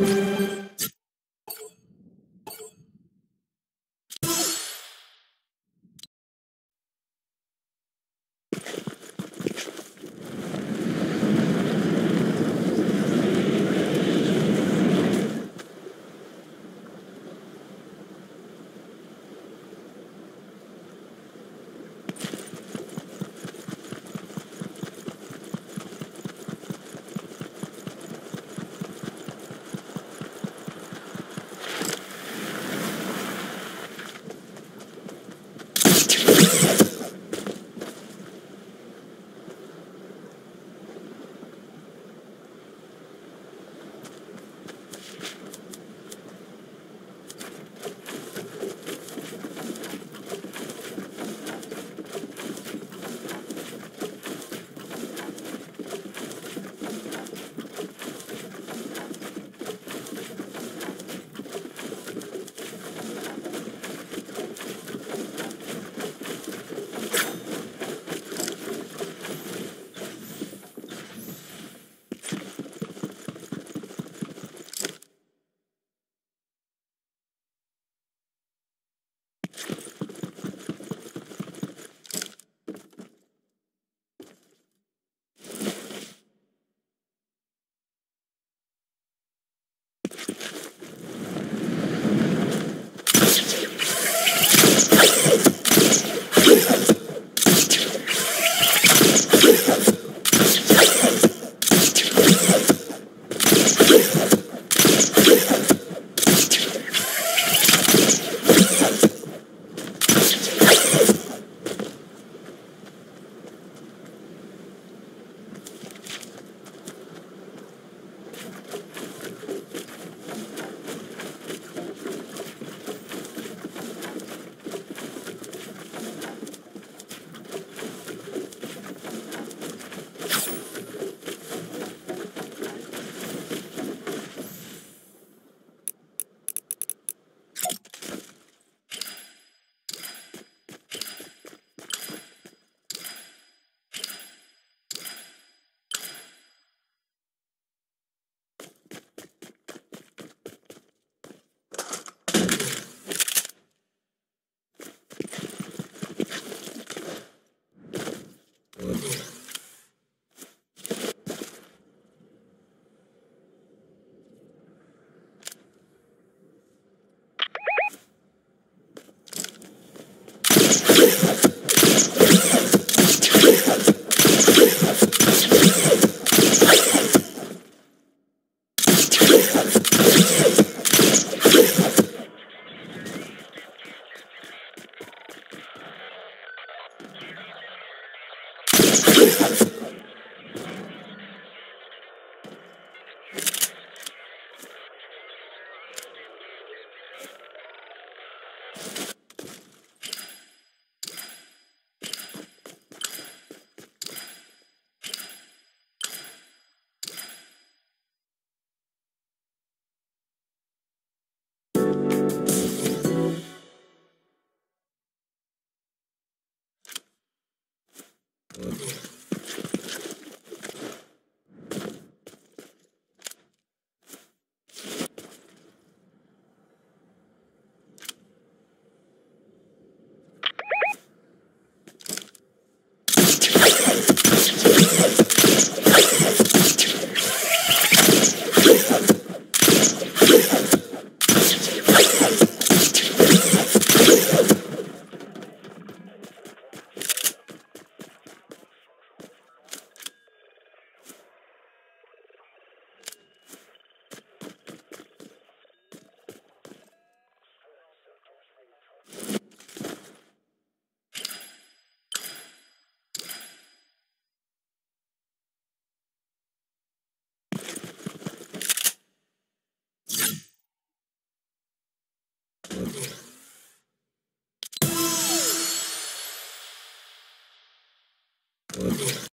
you. Okay.